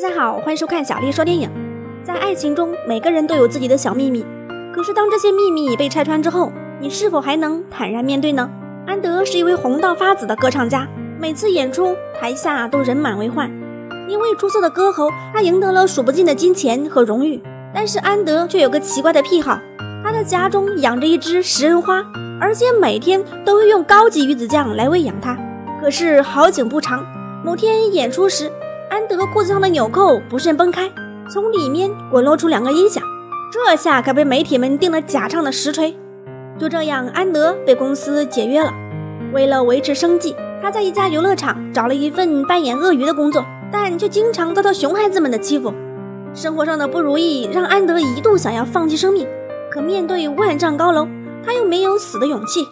大家好，欢迎收看小丽说电影。在爱情中，每个人都有自己的小秘密。可是当这些秘密被拆穿之后，你是否还能坦然面对呢？安德是一位红到发紫的歌唱家，每次演出台下都人满为患。因为出色的歌喉，他赢得了数不尽的金钱和荣誉。但是安德却有个奇怪的癖好，他的家中养着一只食人花，而且每天都会用高级鱼子酱来喂养它。可是好景不长，某天演出时。安德裤子上的纽扣不慎崩开，从里面滚落出两个音响，这下可被媒体们定了假唱的实锤。就这样，安德被公司解约了。为了维持生计，他在一家游乐场找了一份扮演鳄鱼的工作，但却经常遭到熊孩子们的欺负。生活上的不如意让安德一度想要放弃生命，可面对万丈高楼，他又没有死的勇气，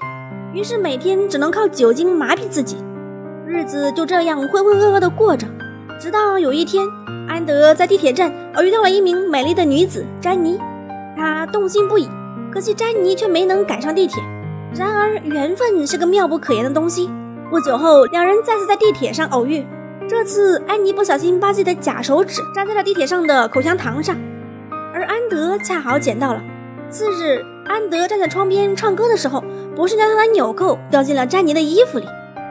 于是每天只能靠酒精麻痹自己，日子就这样浑浑噩噩地过着。直到有一天，安德在地铁站偶遇到了一名美丽的女子詹妮，他动心不已。可惜詹妮却没能赶上地铁。然而缘分是个妙不可言的东西。不久后，两人再次在地铁上偶遇。这次，安妮不小心把自己的假手指粘在了地铁上的口香糖上，而安德恰好捡到了。次日，安德站在窗边唱歌的时候，不慎将他的纽扣掉进了詹妮的衣服里。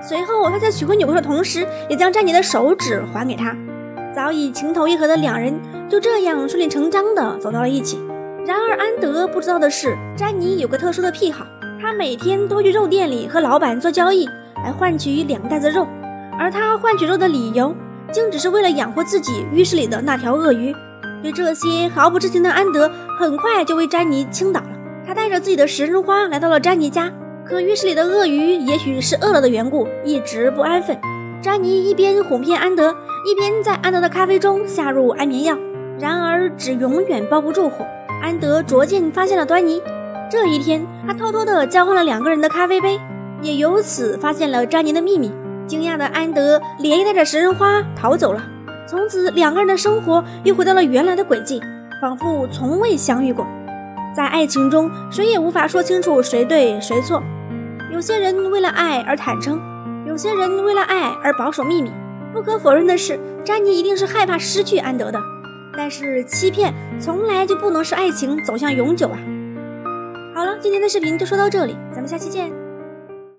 随后，他在取回纽扣的同时，也将詹妮的手指还给他。早已情投意合的两人就这样顺理成章地走到了一起。然而，安德不知道的是，詹妮有个特殊的癖好，她每天都去肉店里和老板做交易，来换取两袋子肉。而他换取肉的理由，竟只是为了养活自己浴室里的那条鳄鱼。对这些毫不知情的安德，很快就为詹妮倾倒了。他带着自己的食人花来到了詹妮家。可浴室里的鳄鱼也许是饿了的缘故，一直不安分。詹妮一边哄骗安德，一边在安德的咖啡中下入安眠药。然而纸永远包不住火，安德逐渐发现了端倪。这一天，他偷偷地交换了两个人的咖啡杯，也由此发现了詹妮的秘密。惊讶的安德连夜带着食人花逃走了。从此，两个人的生活又回到了原来的轨迹，仿佛从未相遇过。在爱情中，谁也无法说清楚谁对谁错。有些人为了爱而坦诚，有些人为了爱而保守秘密。不可否认的是，詹妮一定是害怕失去安德的。但是欺骗从来就不能使爱情走向永久啊！好了，今天的视频就说到这里，咱们下期见。